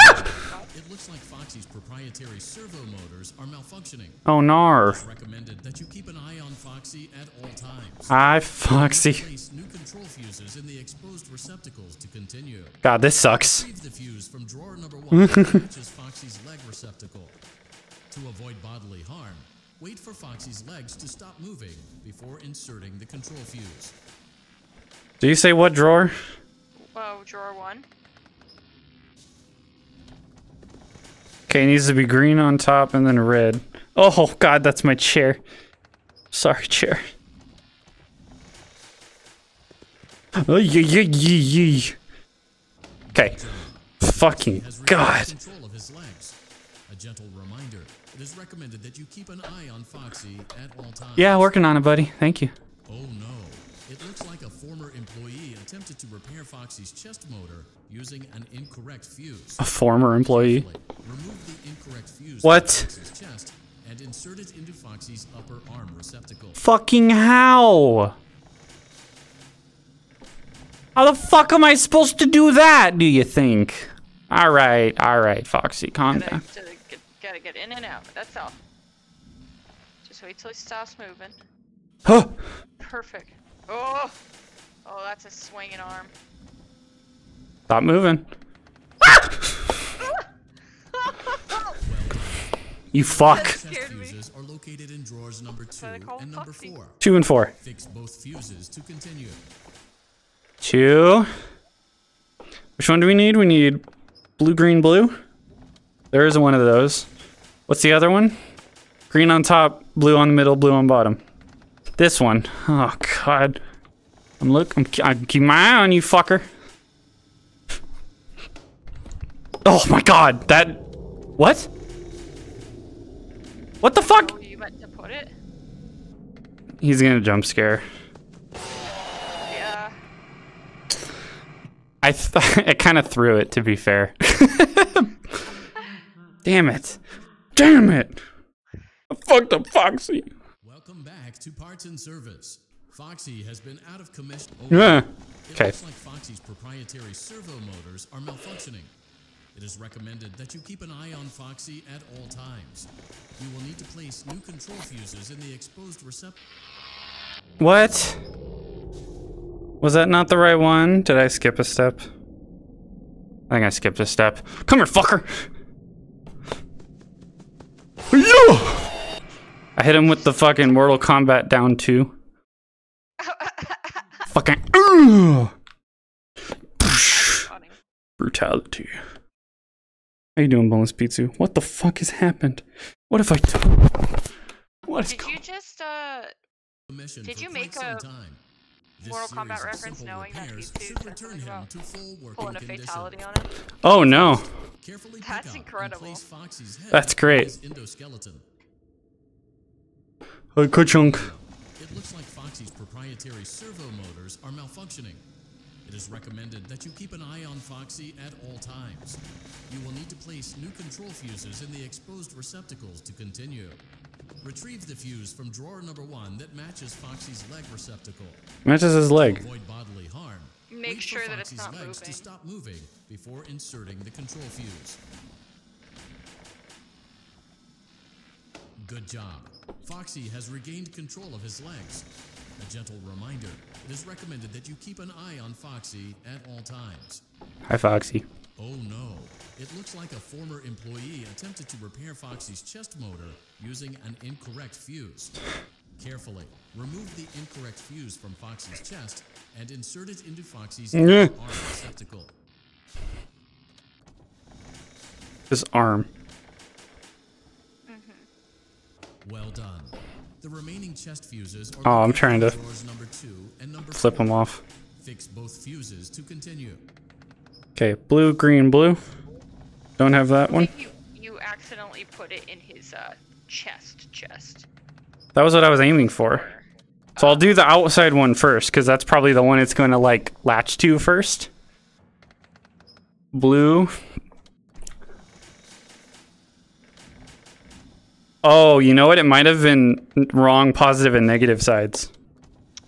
It looks like Foxy's proprietary servo motors are malfunctioning. Oh, nar. It's recommended that you keep an eye on Foxy at all times. Hi, Foxy. Place new control fuses in the exposed receptacles to continue. God, this sucks. Retrieve the fuse from drawer number one that matches Foxy's leg receptacle. To avoid bodily harm, wait for Foxy's legs to stop moving before inserting the control fuse. Do you say what drawer? Whoa, drawer one. Okay, it needs to be green on top and then red. Oh god, that's my chair. Sorry, chair. Oh, yeah, yeah, yeah, yeah. Okay. Fucking god. recommended that you keep an eye on Foxy at all times. Yeah, working on it, buddy. Thank you. Oh no! It looks former employee attempted to repair Foxy's chest motor using an incorrect fuse. A former employee. Remove the incorrect fuse What? Foxy's chest and insert it into Foxy's upper arm receptacle. Fucking how? How the fuck am I supposed to do that, do you think? Alright, alright, Foxy, calm Gotta, down. gotta get in and out. That's all. Just wait till he stops moving. Huh. Perfect. Oh, oh, that's a swinging arm. Stop moving. You fuck. Chest Scared me. fuses are located in drawers number two why they call and number four. Two and four. Fix both fuses to continue. Two. Which one do we need? We need blue, green, blue. There is one of those. What's the other one? Green on top, blue on the middle, blue on bottom. This one. Oh god. I'm look. I'm, I'm keeping my eye on you, fucker. Oh my god. That. What? What the fuck? Where you meant to put it? He's gonna jump scare. Yeah. I th- I kind of threw it to be fair. Damn it. Damn it. I fucked up Foxy. Welcome back to Parts and Service. Foxy has been out of commission. Oh, Yeah. It Okay. looks like Foxy's proprietary servo motors are malfunctioning. It is recommended that you keep an eye on Foxy at all times. You will need to place new control fuses in the exposed receptacle. What? Was that not the right one? Did I skip a step? I think I skipped a step. Come here, fucker. I hit him with the fucking Mortal Kombat down two. Fucking. Ugh. Funny. brutality. How you doing, Bonus Pizza? What the fuck has happened? What have I done? What is Did you just uh Did you make a time. This Mortal Kombat reference knowing that repairs these two should said return something him about to full working pulling a fatality on it? Oh no. Carefully That's incredible. And place Foxy's head That's great. his endoskeleton. Hey, Ka-chunk. It looks like Foxy's proprietary servo motors are malfunctioning. It is recommended that you keep an eye on Foxy at all times. You will need to place new control fuses in the exposed receptacles to continue. Retrieve the fuse from drawer number one that matches Foxy's leg receptacle. Matches his To leg. avoid bodily harm, Make wait for sure that it's not legs moving. to stop moving before inserting the control fuse. Good job. Foxy has regained control of his legs. A gentle reminder, it is recommended that you keep an eye on Foxy at all times. Hi, Foxy. Oh no, it looks like a former employee attempted to repair Foxy's chest motor using an incorrect fuse. Carefully, remove the incorrect fuse from Foxy's chest and insert it into Foxy's Yeah. arm receptacle. His arm. Well done. The remaining chest fuses are Oh, I'm trying to number two and number Flip four. him off. Fix both fuses to continue. Okay, blue, green, blue. Don't have that one. You you accidentally put it in his uh chest chest. That was what I was aiming for. So I'll do the outside one first, because that's probably the one it's going to like latch to first. Blue. Oh, you know what? It might have been wrong positive and negative sides.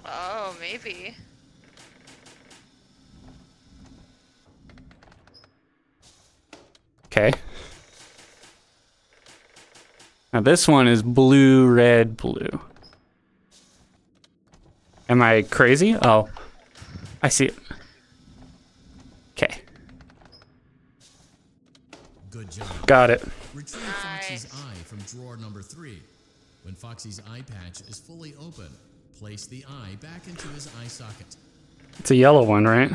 Oh, maybe. Okay. Now this one is blue, red, blue. Am I crazy? Oh. I see it. Okay. Good job. Got it. Retrieve Foxy's eye from drawer number three. When Foxy's eye patch is fully open, place the eye back into his eye socket. It's a yellow one, right?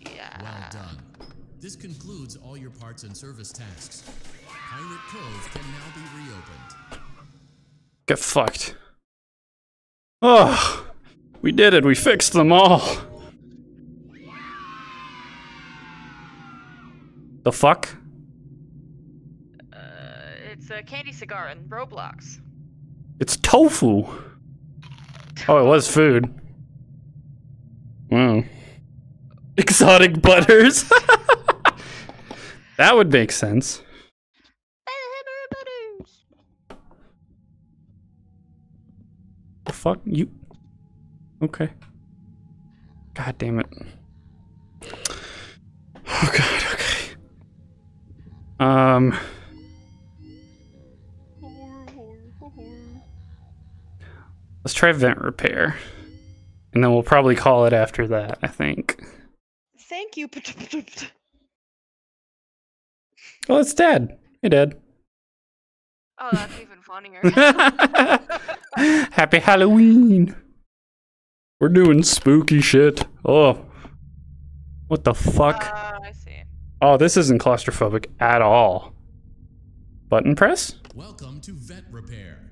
Yeah. Well done. This concludes all your parts and service tasks. Pirate Cove can now be reopened. Get fucked. Oh, we did it. We fixed them all. The fuck? A candy cigar in Roblox. It's tofu. Oh, it was food. Wow. Exotic butters. that would make sense. The fuck you? Okay. God damn it. Oh god. Okay. Um. Let's try vent repair. And then we'll probably call it after that, I think. Thank you. Oh, it's Dad. Hey, Dad. Oh, that's even funnier. Happy Halloween. We're doing spooky shit. Oh. What the fuck? Uh, I see. Oh, this isn't claustrophobic at all. Button press? Welcome to Vent Repair.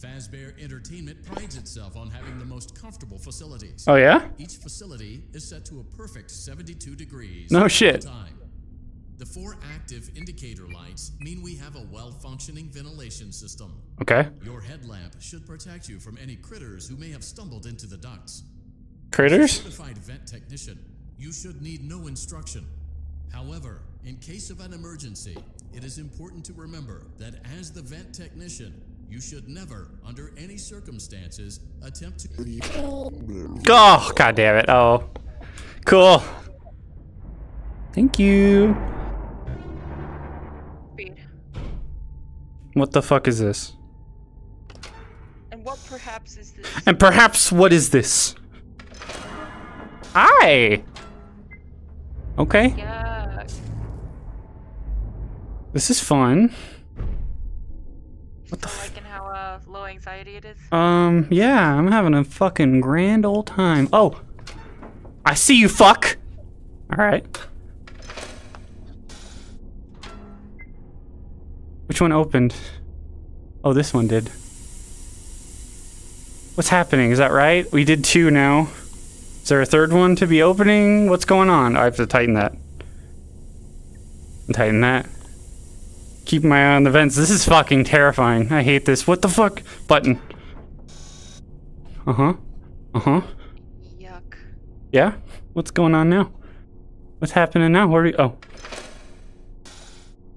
Fazbear Entertainment prides itself on having the most comfortable facilities. Oh, yeah? Each facility is set to a perfect 72 degrees. No shit. the time. The four active indicator lights mean we have a well-functioning ventilation system. Okay. Your headlamp should protect you from any critters who may have stumbled into the ducts. Critters? Certified vent technician, you should need no instruction. However, in case of an emergency, it is important to remember that as the vent technician, you should never, under any circumstances, attempt to. Oh, god damn it. Oh. Cool. Thank you. What the fuck is this? And what perhaps is this? And perhaps what is this? Hi. Okay. Yeah. This is fun. What the liking how uh, low anxiety it is? Um, yeah, I'm having a fucking grand old time. Oh. I see you, fuck. All right. Which one opened? Oh, this one did. What's happening? Is that right? We did two now. Is there a third one to be opening? What's going on? I have to tighten that. Tighten that. Keep my eye on the vents. This is fucking terrifying. I hate this. What the fuck? Button. Uh-huh. Uh-huh. Yuck. Yeah? What's going on now? What's happening now? Where are you? Oh.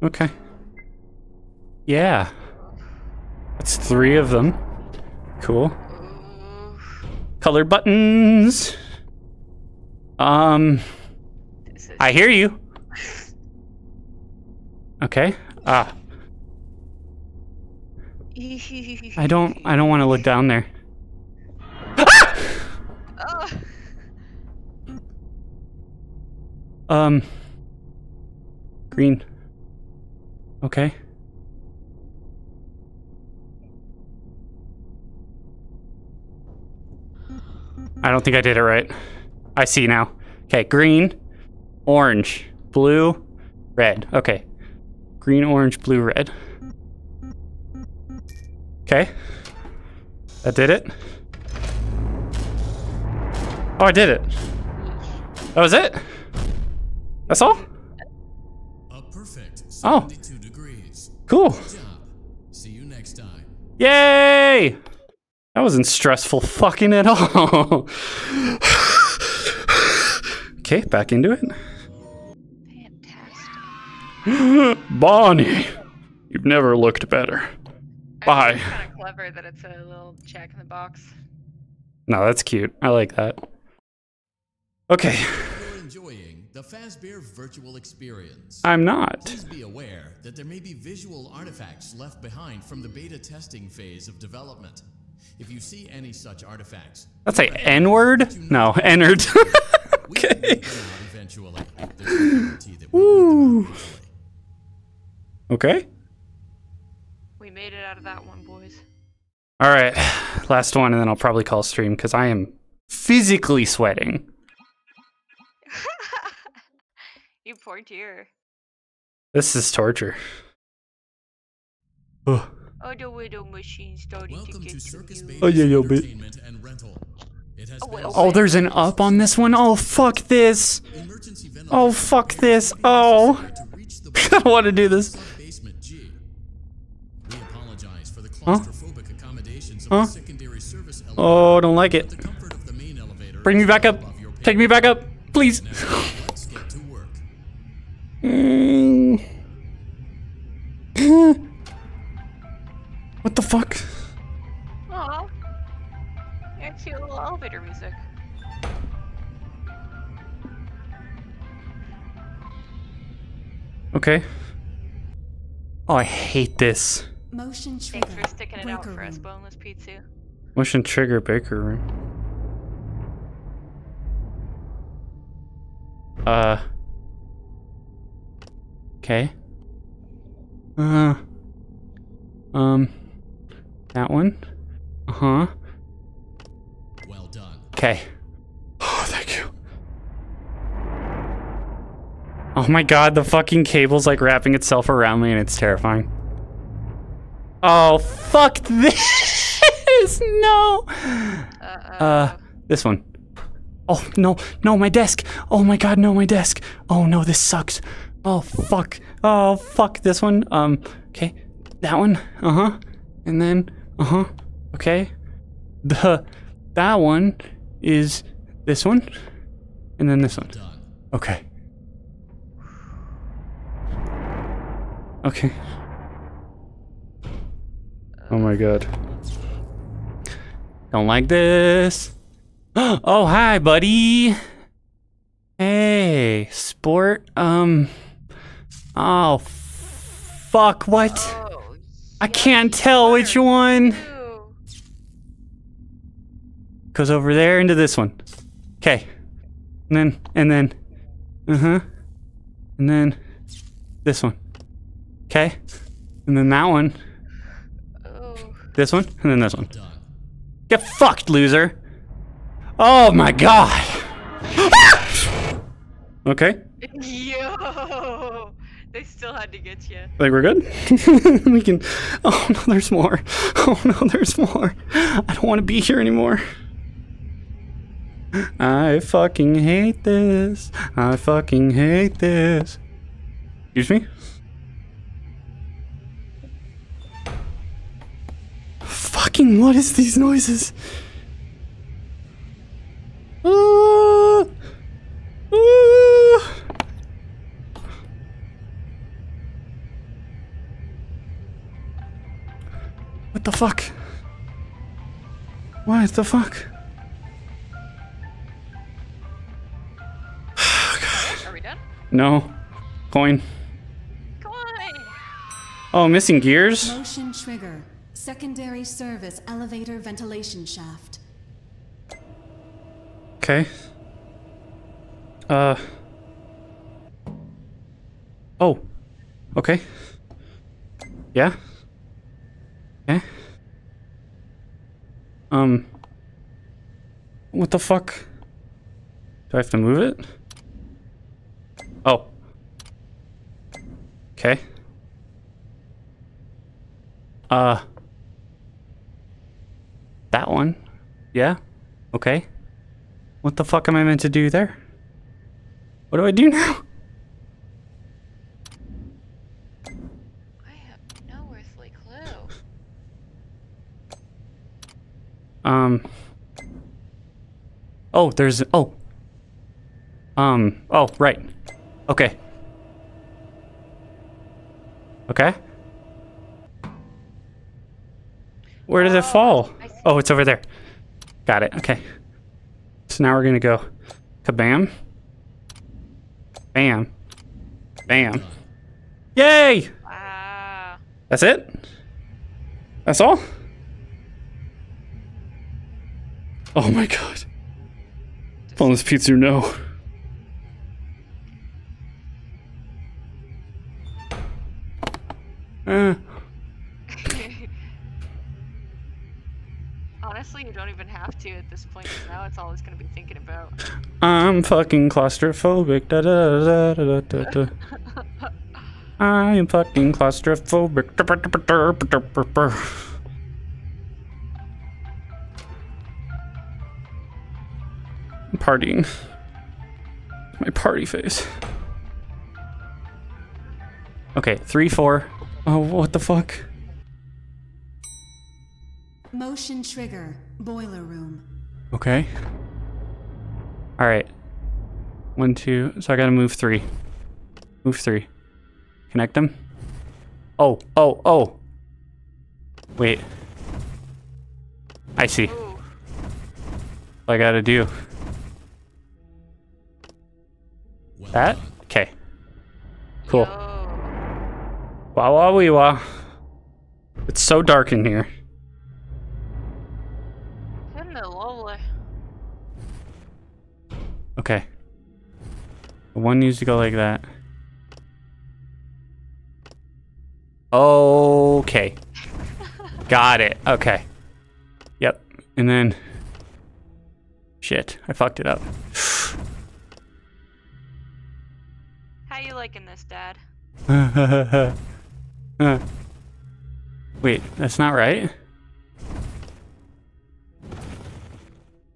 Okay. Yeah. That's three of them. Cool. Color buttons. Um, I hear you. Okay. Ah, I don't. I don't want to look down there. Oh, Um. Green. Okay. I don't think I did it right. I see now. Okay, green, orange, blue, red. Okay. Green, orange, blue, red. Okay. That did it. Oh, I did it. That was it? That's all? A perfect Oh. degrees. Cool. See you next time. Yay! That wasn't stressful fucking at all. okay, back into it. Fantastic. Bonnie, you've never looked better. Bye. It's kind of clever that it's a little check in the box. No, that's cute. I like that. Okay, You're enjoying the Fazbear virtual experience. I'm not. Please be aware that there may be visual artifacts left behind from the beta testing phase of development. If you see any such artifacts, That's a N word? No, Ennard. we will okay. weed Okay. We made it out of that one, boys. All right, last one, and then I'll probably call stream because I am physically sweating. you poor dear. This is torture. Ugh. Oh, the widow machine started to Welcome get to to Circus you. Oh, yeah, yeah, bit. Entertainment and Rental. It has Oh, been Oh, oh there's an up on this one. Oh, fuck this. Oh, fuck this. Oh. to reach the I don't want to do this. Sub-basement apologize for the Huh? accommodations of Huh? the secondary service elevator. Oh, don't like it. The comfort of the main elevator Bring me back up. above your pay Take me back up, please. Now, let's get to work. Mm. what the fuck? Aw. Yeah, cute little elevator music. Okay. Oh, I hate this. Motion trigger. Thanks for sticking it out breaker for us, room. boneless pizza. Motion trigger breaker room. Uh. Okay. Uh. Um. That one. Uh huh. Well done. Okay. Oh, thank you. Oh my god, the fucking cable's like wrapping itself around me and it's terrifying. Oh, fuck this! No! Uh, this one. Oh, no, no, my desk. Oh my god, no, my desk. Oh no, this sucks. Oh, fuck. Oh, fuck, this one. Um, okay. That one. Uh huh. And then, uh huh. Okay. The, that one is this one. And then this one. Okay. Okay. Oh my god. Don't like this. Oh, hi, buddy. Hey, sport. Um. Oh, fuck, what? oh, I can't tell which one. Goes over there into this one. Okay. And then, and then, uh huh. And then this one. Okay. And then that one. This one, and then this one. Get fucked, loser. Oh my god. okay. Yo! They still had to get you. I think we're good. we can. Oh no, there's more. Oh no, there's more. I don't want to be here anymore. I fucking hate this. I fucking hate this. Excuse me? Fucking what is these noises? What the fuck? What the fuck? Are we done? No. Coin. Come on! Oh, missing gears? Motion trigger. Secondary service elevator ventilation shaft. Okay. Uh. Oh. Okay. Yeah. Okay. Um. What the fuck? Do I have to move it? Oh. Okay. Uh. That one. Yeah. Okay. What the fuck am I meant to do there? What do I do now? I have no earthly clue. Um. Oh, there's. Oh. Um. Oh, right. Okay. Okay. Where did it Oh, fall? Oh, it's over there. Got it. Okay. So now we're gonna go kabam, bam, bam. Yay! Wow. That's it? That's all? Oh my god. Boneless pizza, no. Uh, to. to at this point. 'cause now it's all it's gonna be thinking about. I'm fucking claustrophobic. Da da da da da da. da. I am fucking claustrophobic. Partying. My party face. Okay, three, four. Oh, what the fuck? Motion trigger. Boiler room. Okay. All right. One, two. So I gotta move three. Move three. Connect them. Oh, oh, oh. Wait. I see. Ooh. What I gotta do. Well That? done. Okay. Cool. Yo. Wah wah wee wah. It's so dark in here. Okay. One needs to go like that. Okay. Got it. Okay. Yep. And then. Shit. I fucked it up. How you liking this, Dad? Uh. Wait, that's not right?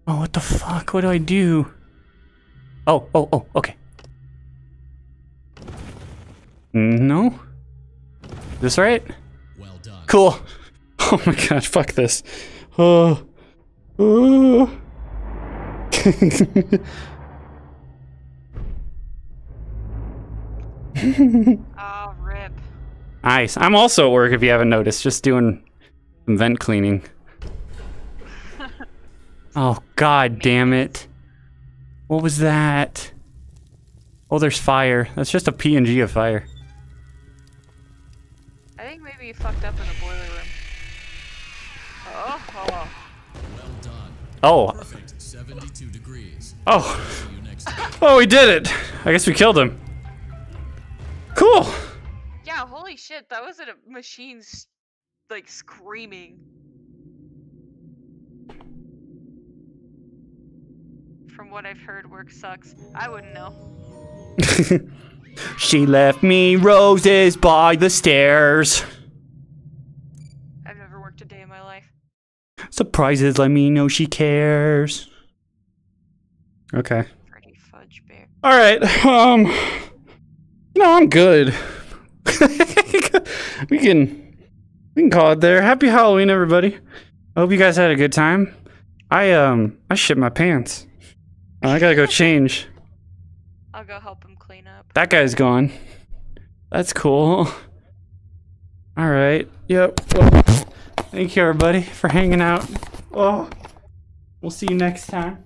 Oh, what the fuck? What do I do? Oh, oh, oh, okay. No? This right? Well done. Cool. Oh my god, fuck this. Oh. Oh. Oh, rip. nice. I'm also at work if you haven't noticed, just doing some vent cleaning. Oh god damn it. What was that? Oh, there's fire. That's just a PNG of fire. I think maybe you fucked up in the boiler room. Oh, oh. Well done. Oh, Perfect. 72 degrees. oh, See you next time. oh, we did it. I guess we killed him. Cool. Yeah, holy shit, that was a machine like screaming. From what I've heard, work sucks. I wouldn't know. she left me roses by the stairs. I've never worked a day in my life. Surprises let me know she cares. Okay. Pretty fudge bear. All right. Um. No, I'm good. we can we can call it there. Happy Halloween, everybody. I hope you guys had a good time. I um I shit my pants. Uh, I gotta go change. I'll go help him clean up. That guy's gone. That's cool. All right. Yep. Well, thank you, everybody, for hanging out. Oh, we'll see you next time.